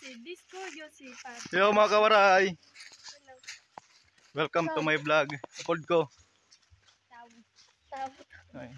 si Disco Yosi Pat. Yo mga kawaray. Welcome to my vlog. Upload ko. Ay.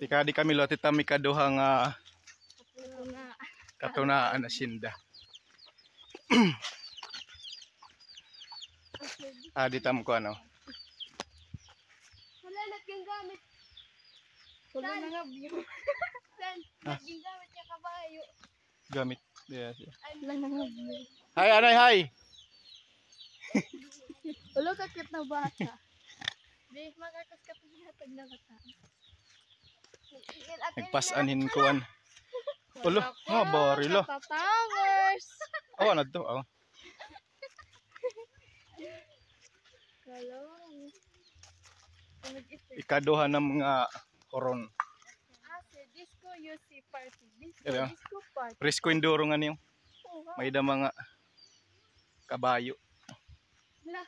Tika di kami lo titami kaduha nga katunaan na sinda. ah, di tam ko ano. Wala naging gamit. Wala na nga view. San? Ah. Naging gamit kabayo. Gamit. Yes. Ay, wala na nga view. Hi, anay, hi. Wala kakit na bata. Di, makakas ka pinatag na bata. Nagpasanin ko an. Ulo, nga barilo. Tatangers! Oh, ano to? Oh. Kalong. Ikaduha ng mga koron. UC Party. Disco, Ano? Disco Party. Nga niyo. Oh, wow. May da mga kabayo. Hala.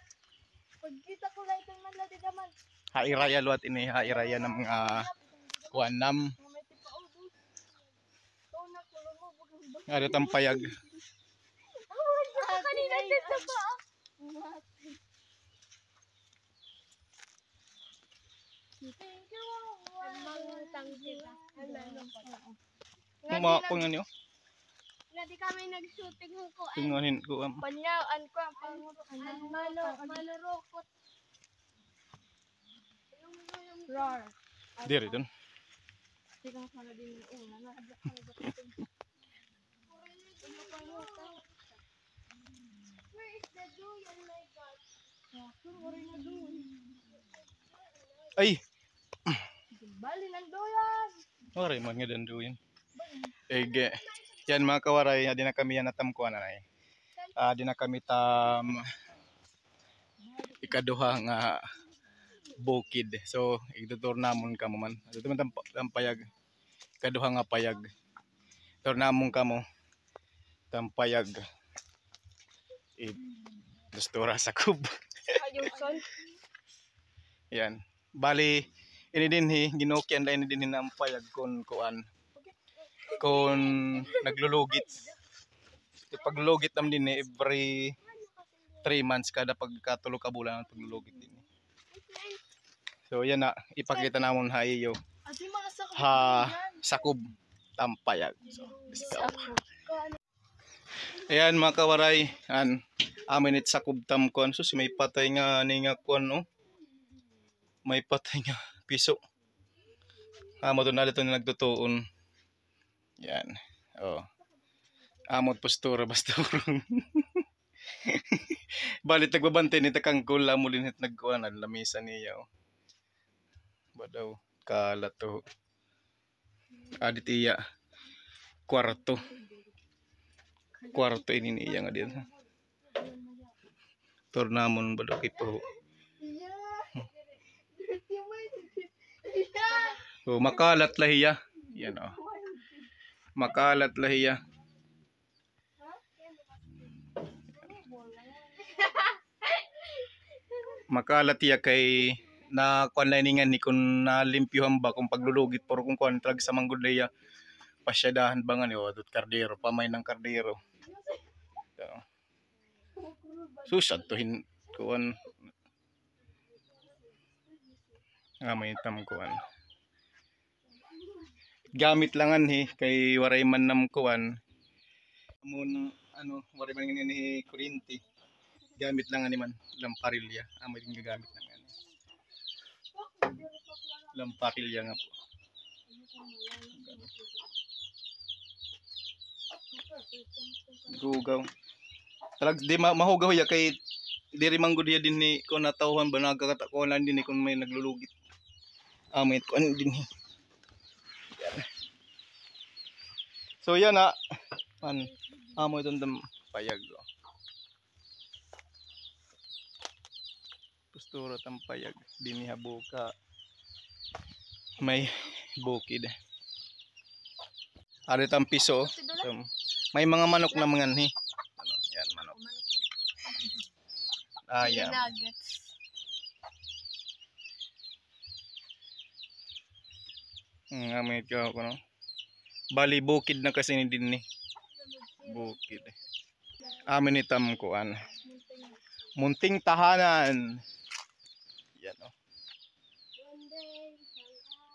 Pagkita ko lang itong manlati naman. Hairaya luat ini hairaya ng mga kuanam. Ito Ano tampayag. Kanina dito ba? Thank tanggit. Mga ko nga niyo. Nga di kami nag-shooting ko. Ay, Tingonin ko am. Panyaan ko ang pang malo, malurokot. Roar. Diri dun. Din una. Na? Where is the duyan, my God? Ay, Bali ng duyan! Oray, man nga dan yun. Ege. Yan mga kawaray, adi na kami yan natam ko na nay. Adi na kami tam ikaduha nga bukid. So, igtutur namon kamo man. Ito man tam, payag. Ikaduha nga payag. Tur namon kamo tam payag. I Dustura sa kub. Yan. Bali, ini din hi, ginukyan lang ini din hi ng payag kon kuan. Kon naglulugit. Di paglulugit nam din eh, every 3 months kada pagkatulo ka bulan ang paglulugit din. eh. So yan na, ipakita namon ha iyo. Adi mga sa Ha, sakob tampayag. So, let's go. Ayan mga kawaray, an amin it sakob tam kon. May patay nga ni nga kon no. May patay nga piso. Amo to na dito na nagtutuon. Yan. Oh. Amot postura basta urong. Balit nagbabante ni takangkul amo linhit nagkuan ang lamisa niya. Oh. Badaw kala to. Aditiya. Kwarto. Kwarto ini niya nga diyan. Tornamon badaw kay po. So, makalat lahiya. Yan oh. Makalat lahiya. Makalat iya kay na kuan liningan ni kung nalimpyuhan ba kung paglulugit por kung kuan trag sa manggudaya pasyadahan ba nga ni wadot kardero pamay ng kardero. So, susad to hin kuan nga may tam kuan gamit langan hi kay waray man nam kuan amon ano waray man ni kurinti gamit langan ni man lamparilya. Amo din gagamit langan lamparilya nga po. Gugaw talag di ma mahugaw ya kay diri man gud ya din ni kun natawhan ba nagkakatakuan din ni kun may naglulugit. Amit ko din ni So yan na. Man, amo itong dam payag. Oh. Postura tang payag. Diniha buka. May bukid. Ari tang piso. So, may mga manok na mga ni. Ano, yan manok. Ah, yan. Nuggets. Nga may ikaw ko no. Bali bukid na kasi ni din ni. Bukid. Amin ni tam kuan. Munting tahanan. Yan oh.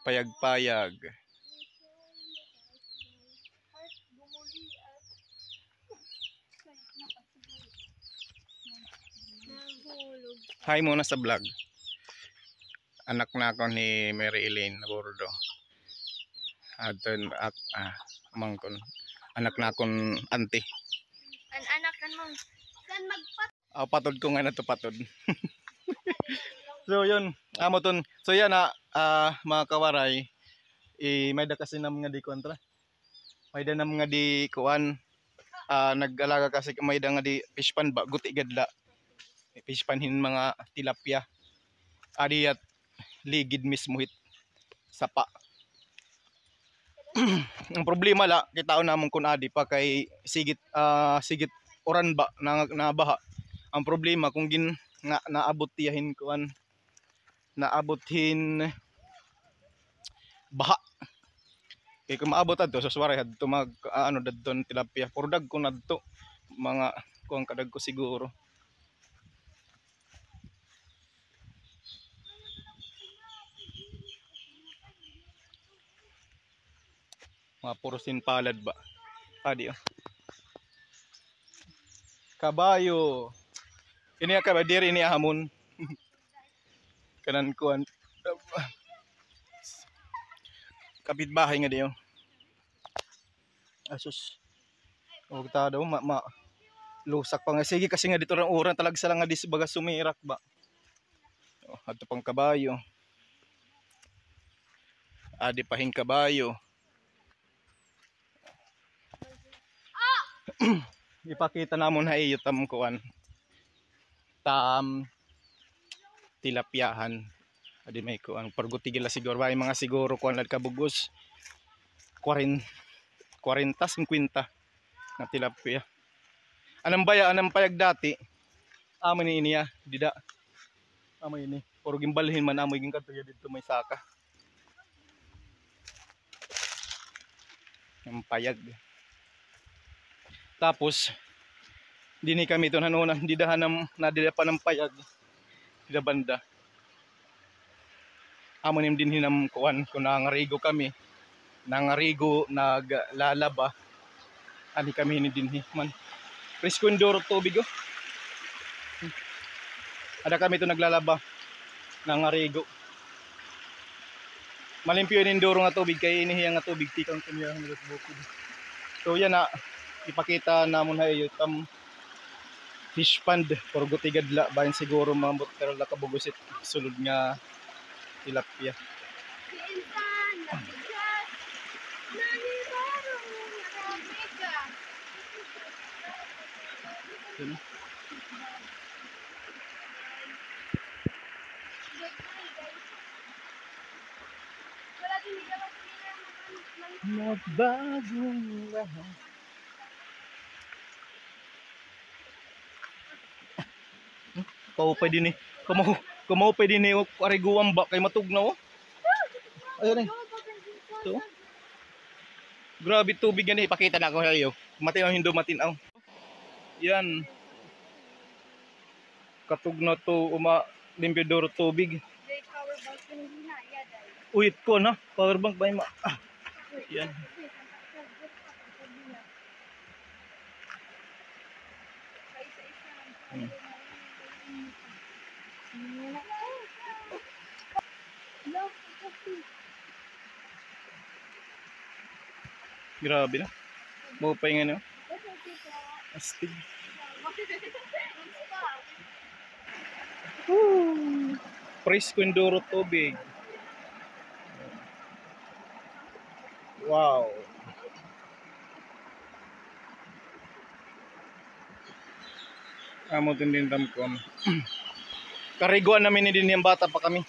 Payag-payag. Hi muna sa vlog. Anak na ako ni Mary Elaine Bordo. Aton at ah, mangkon. Anak na akong auntie. An anak kan mo. Kan magpat. Ah, patod ko nga na to patod. so yun, amo ton. So yan na ah, mga kawaray, eh, may da kasi nam nga di kontra. May da nam nga di kuan. Ah, nag-alaga kasi may da nga di fish pan ba guti gadla. Fish pan hin mga tilapia. Adi at ligid mismo hit sapa. Ang problema la kita namon kun adi pa kay sigit ah, sigit oran ba na, na baha. Ang problema kung gin nga naabot tiyahin kuan naabothin baha. Kay kung maabot adto sa suwaray adto mag ah, ano dadton tilapia. Purdag ko nadto mga kuang kadag ko siguro mga purusin palad ba? Adi oh. kabayo. Ini ka ba? Diri ini hamon kanan kuan kapitbahay nga diyo asus. O ta daw ma, ma lusak pa nga. Sige kasi nga dito ran oran talag sa lang nga di baga sumirak ba? Oh, adto pang kabayo. Adi pahing kabayo ipakita namon ha iyo tam kuan tam tilapiahan adi may kuan pergutigil la siguro. May mga siguro kuan lad kabugos 40 40 50 na tilapia anang baya anang payag dati? Amo ni iniya dida. Amo ini. Puro gimbalhin man amo ging katuya dito may saka. Yung payag tapos dini kami ito nanuna hindi dahan ng nadila pa ng payag. Dida banda. Amo nim din hinam kuan kung nangarigo kami. Nangarigo naglalaba. Ani kami ni dinhi man. Presko indoro tubig oh. Ada kami ito naglalaba. Nangarigo. Malimpyo yung indoro nga tubig kay inihiyang nga tubig tikang kumiyang nilot bukid so yan na ipakita namon ha iyo tam fish pond for gutigadla bayan siguro mamot pero la kabugusit sulod nga tilapia Insan. Nagbigat. Nanibaro. Narabigat. Yun. Wala din nila mag- Magbagong lahat Kaupay din eh. Kumaw, kumaupay din eh. Kariguan ba kay matugnaw oh. Ayun eh. Ito. Grabe tubig yan eh. Ipakita na ako sa iyo. Matinaw hindo matinaw. Yan. Katugnaw to uma limpidoro tubig. Hindi. Uyit ko na. Powerbank ba yung ma... Ah. Yan. Hmm. Grabe na. Maupay nga no. Astig. Woo! Presko Enduro tubig. Wow. Amo din din dam ko. Kariguan namin din yung bata pa kami.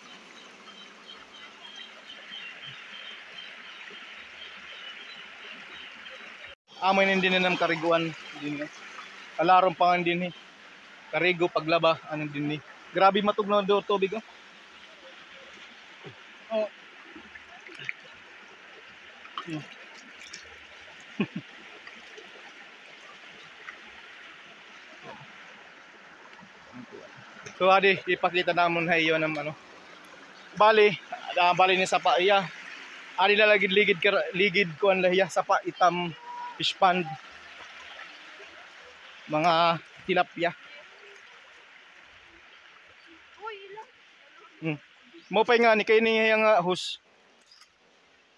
Amo din din ng kariguan din. Alarong pa nga din eh. Karigo paglaba ano din ni. Grabe matugnaw do tubig oh. Oh. Hmm. so adi ipakita namon hay yon ng ano bali ah, bali ni sa paiya adi lalagid ligid ligid ko ang lahiya sa pa itam fish pond mga tilapia. Hmm. Mo pa nga ni kay ni nga hus.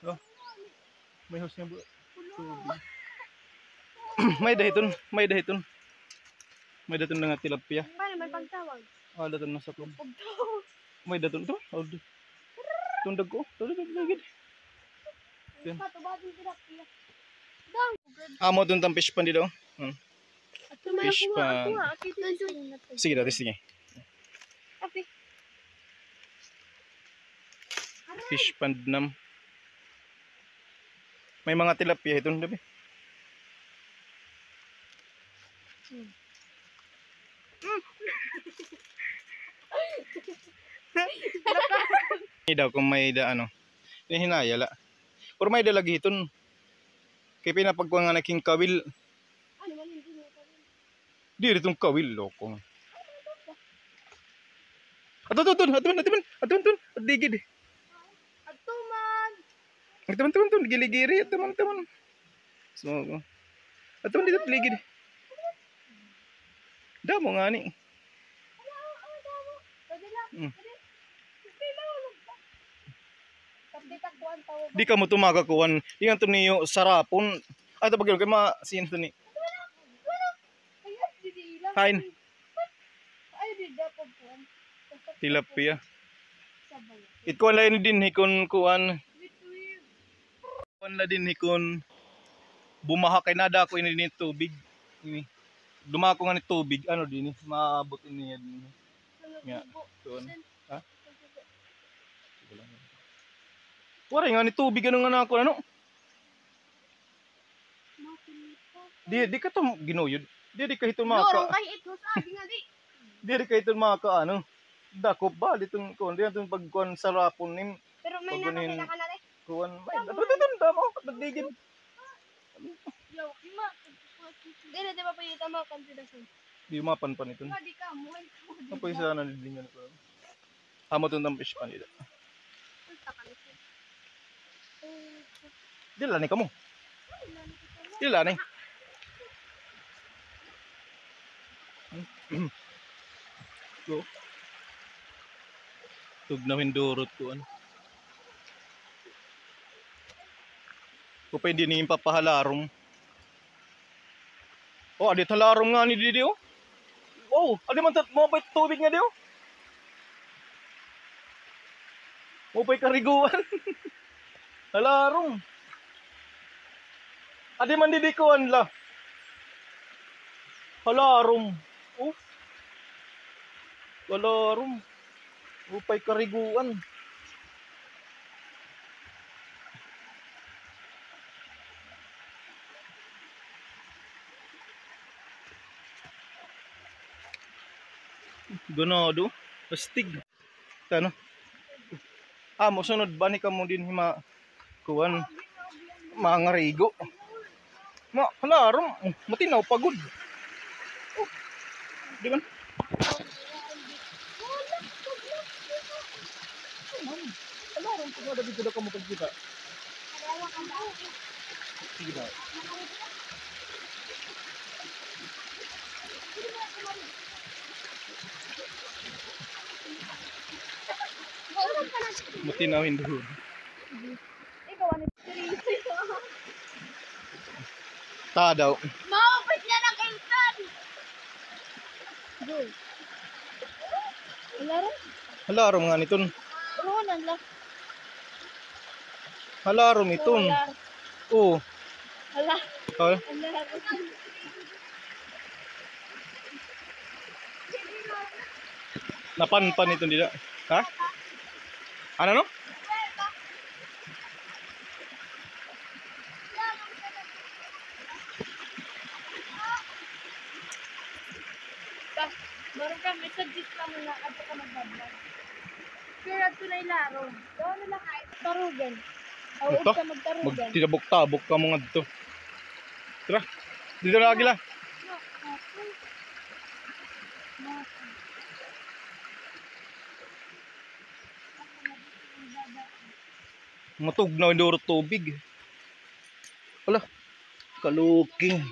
Oh. May hus nga bu- may dahiton, may dahiton. May dahiton na nga tilapia. Paano may pagtawag? Ah, dahiton na sa. Pagtawag. May dahiton to. Oh, tundag ko. Tundag ko. Patubadin sila kaya. Dang. Amo dun tam fish pan dito. Hmm. Tumayo Fish pan. Sige dati sige. Api. Fish pond nam. May mga tilapia ito, dabi. Hindi daw kung may da ano. Hinayala. Pero may dalagi iton. Kaya pinapagkuha nga naking kawil. Ano man hindi mo rin. Di ritong kawil, loko. Ato, ato, ato, ato, ato, ato, ato, ato, at digid. At tuman. Ang taman taman taman giligiri at taman taman. So, at taman dito ligid. Damo nga ni. Pwede lang. Mm. Pwede. Pwede lang. Tapos takbuhan tawo ba? Di ka mo tumagakuan. Ingan to niyo sarapon. Ato pag kay ma sin to ni. Kain. Ay, di dapat buwan. Tilapia. Itkuan lain din hikon kuan. Kuan la din hikon. Bumaha kay nada ko ini ni tubig. Ini. Dumako nga ni tubig ano din ni maabot ini din. Nga. Tuon. Wala nga ni tubig ano nga na ako ano. Di di ka to ginuyod. Di di ka kahit maka. Lorong kay ito sabi nga di. Di di kahit maka ano. Dako ba ditong kon di atong pagkuan sa rapon nim. Pero may na kasi nakalala. Kuan may. Dadun damo pagdigid. Yo, ima. Dere de ba pa yata mo kandidasan. Di mapan pa nito. Di ka mo. Apoy sa nanidlingan ko. Amo tong tampish pa nila. Taka. Eh. Dila ni kamo. Dila ni. Go. Tug na windurot ko ano. Ko pa hindi ni papahalarong. Oh, adi talarong nga ni Didi oh. Oh, adi man pa tubig nga di oh. Pa'y kariguan. Halarong. Adi man didikuan la. Halarong. Oh. Halarong. Mo pa'y kariguan. Ganado. Pastig. Ano? Ah, mo sunod ba ni kamo din hima kuan mga rigo. Ma, halarom, matinaw pagod. Oh. Di ba? Halarom ko ba dito na kamo kita. Sige daw. Matinaw hindi. Saka daw. Maupit na ng insan! Doon. Wala rin? Wala rin nga nito. Roon, ala. Wala rin ito. Oo. Wala. Wala. Napanpan ito nila. Ha? Ano no? may laro. Doon na lang ay tarugan. Awag ka magtarugan. Magtinabok-tabok ka mga dito. Tara. Dito na agila. Matug na inuro tubig. Wala. Kaluking.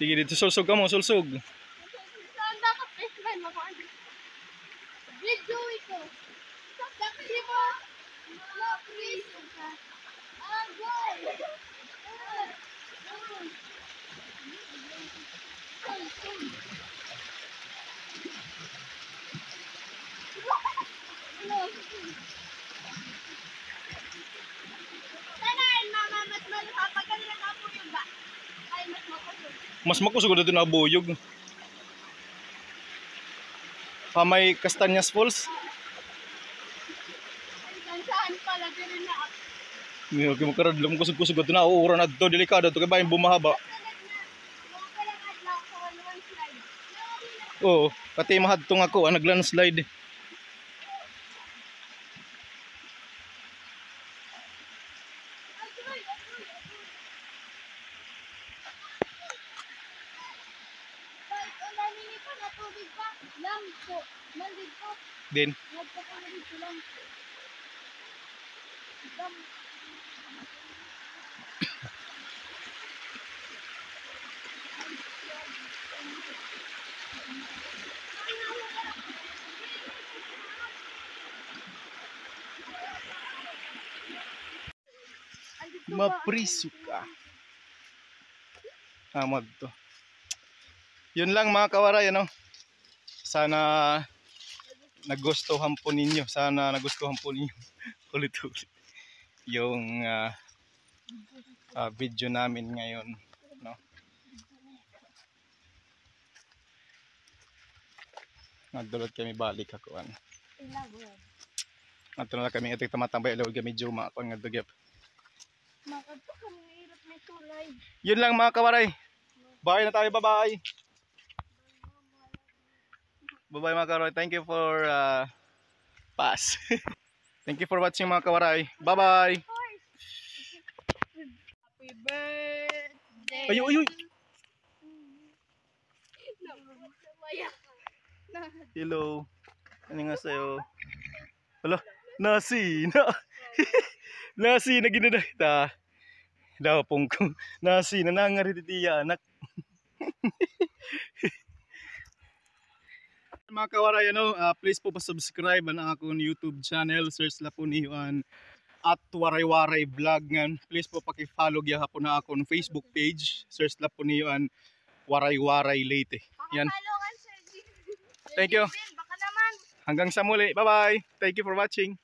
Sige dito sulsog ka mo, sulsog. Saan ka baseline mo? Video ito. Saksi mo, mabriso ka. Agol. Tanan, mama, mas yung ba? Ay, mas makusog. Makusog dito na buyog. Pa may Castanyas Falls. Saan pala din na ako. Hindi ko makarad lang kusog-kusog dito na uura na to delikado to kay bayan bumahaba. Slide. Oo, pati mahadtong ako ang naglandslide. Kahit unahin pa na tubig pa, lang po. Nandito po. Din. Nagpo ko na dito lang po. Dam. Andito ba? Mapriso ka. Amad to. Yun lang mga kawaray, ano? Sana nagustuhan po ninyo. Sana nagustuhan po ninyo. Ulit-ulit. Yung ah, ah, video namin ngayon. No? Nagdulot kami balik ako. Ano? Ato na lang kami itik tamatambay. Alawag kami juma ako nga dugyap. Makadto ka mga hirap may tulay. Yun lang mga kawaray. Bye na tayo. Bye-bye. Bye-bye mga kawaray. Thank you for uh, pass. Thank you for watching mga kawaray. Bye-bye. Happy birthday. Ayo, ayo. Hello. Ano nga sa'yo? Hala, nasi na. nasi na ginadahita. Daw pong ko. Nasi na nangarititiya anak. Mga kawaray, ano, ah, please po pa-subscribe ang akong YouTube channel. Search la po niyo an at Waray Waray Vlog nga. Please po paki-follow gyud hapon na akong Facebook page. Search la po niyo an Waray Waray Leyte. Yan. Thank you. Hanggang sa muli. Bye-bye. Thank you for watching.